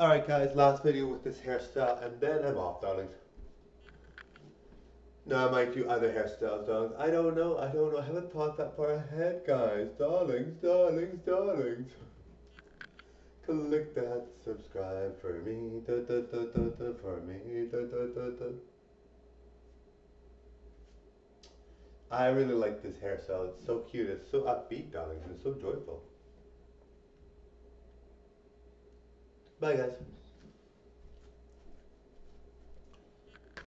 Alright guys, last video with this hairstyle and then I'm off darlings. Now I might do other hairstyles darlings. I don't know, I don't know, I haven't thought that far ahead guys. Darlings, darlings, darlings. Click that subscribe for me, da, da, da, da, da, for me, da, da, da, da. I really like this hairstyle, it's so cute, it's so upbeat darlings, and so joyful. Bye guys.